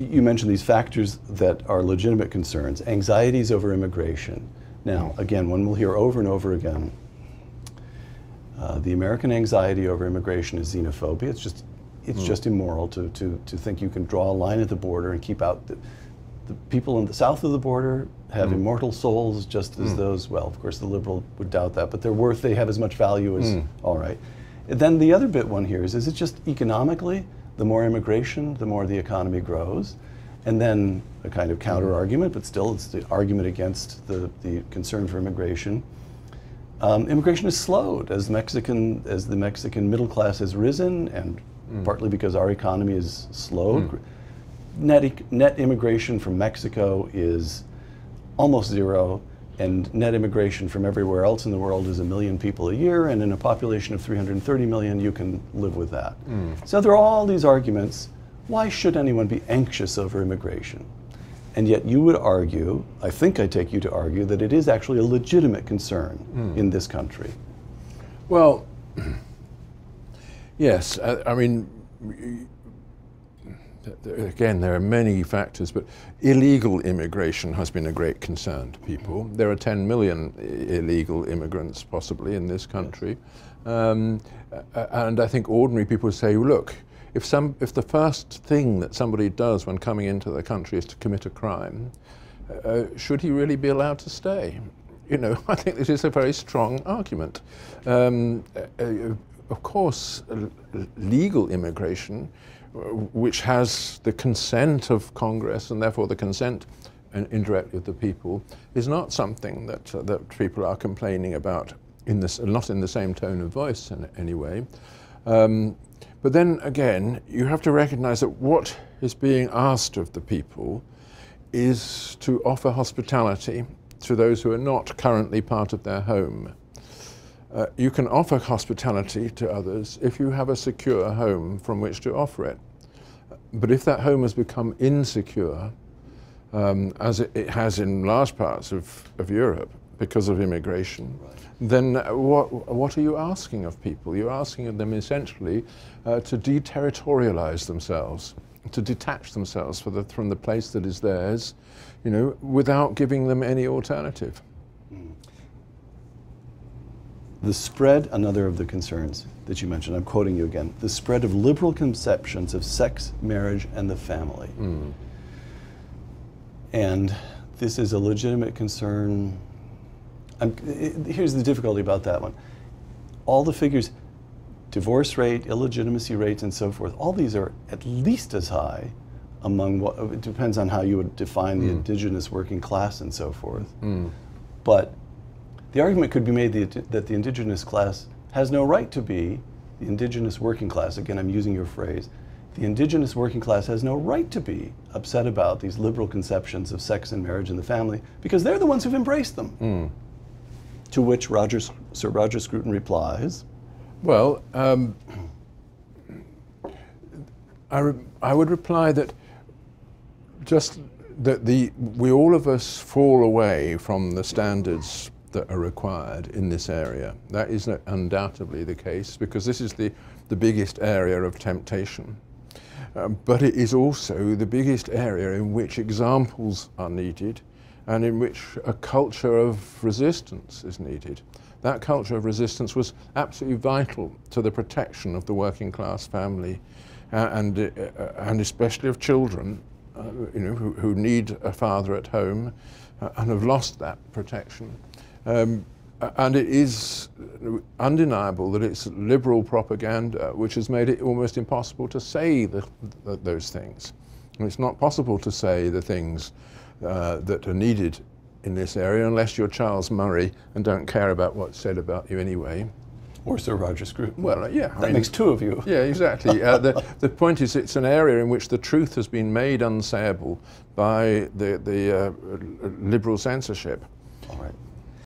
You mentioned these factors that are legitimate concerns, anxieties over immigration. Now, again, one will hear over and over again, uh, the American anxiety over immigration is xenophobia. It's just, it's mm. just immoral to, to, to think you can draw a line at the border and keep out the, the people in the south of the border have mm. immortal souls just as mm. those, well, of course the liberal would doubt that, but they're worth, they have as much value as, mm. all right. then the other bit one here is, is it just economically? The more immigration, the more the economy grows. And then a kind of counter argument, but still it's the argument against the, the concern for immigration. Um, immigration has slowed as Mexican as the Mexican middle class has risen, and mm. partly because our economy is slowed. Mm. Net, net immigration from Mexico is almost zero and net immigration from everywhere else in the world is a million people a year, and in a population of 330 million, you can live with that. Mm. So there are all these arguments. Why should anyone be anxious over immigration? And yet you would argue, I think I take you to argue, that it is actually a legitimate concern mm. in this country. Well, yes, I, I mean, again, there are many factors, but illegal immigration has been a great concern to people. There are 10 million illegal immigrants possibly in this country. Um, and I think ordinary people say, look, if, some, if the first thing that somebody does when coming into the country is to commit a crime, uh, should he really be allowed to stay? You know, I think this is a very strong argument. Um, uh, uh of course, legal immigration which has the consent of Congress and therefore the consent indirectly of the people, is not something that, uh, that people are complaining about, in this, not in the same tone of voice in any way. Um, but then again, you have to recognize that what is being asked of the people is to offer hospitality to those who are not currently part of their home. Uh, you can offer hospitality to others if you have a secure home from which to offer it. But if that home has become insecure, um, as it, it, has in large parts of, of Europe because of immigration, right. then what, what are you asking of people? You're asking of them essentially uh, to deterritorialize themselves, to detach themselves the, from the place that is theirs, you know, without giving them any alternative. The spread, another of the concerns that you mentioned, I'm quoting you again, the spread of liberal conceptions of sex, marriage, and the family. Mm. And this is a legitimate concern. It, here's the difficulty about that one. All the figures, divorce rate, illegitimacy rates, and so forth, all these are at least as high among what, it depends on how you would define mm. the indigenous working class and so forth. Mm. But the argument could be made that the indigenous class has no right to be the indigenous working class. Again, I'm using your phrase. The indigenous working class has no right to be upset about these liberal conceptions of sex and marriage and the family because they're the ones who've embraced them. Mm. To which Rogers, Sir Roger Scruton replies, Well, um, I, I would reply that just that the, we all of us fall away from the standards that are required in this area. That is undoubtedly the case because this is the, the biggest area of temptation. Um, but it is also the biggest area in which examples are needed and in which a culture of resistance is needed. That culture of resistance was absolutely vital to the protection of the working class family uh, and, uh, and especially of children uh, you know, who, who, need a father at home uh, and have lost that protection. Um, and it is undeniable that it's liberal propaganda which has made it almost impossible to say the, the, those things. And it's not possible to say the things uh, that are needed in this area unless you're Charles Murray and don't care about what's said about you anyway. Or Sir Roger Scruton. Well, uh, yeah. That I mean, makes two of you. Yeah, exactly. uh, the, the point is it's an area in which the truth has been made unsayable by the, the uh, liberal censorship. All right.